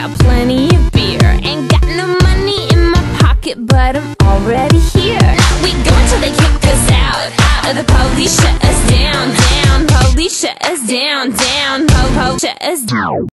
got plenty of beer Ain't got no money in my pocket, but I'm already here. Now we go until they kick us out, out The police shut us down, down Police shut us down, down Ho, ho, shut us down.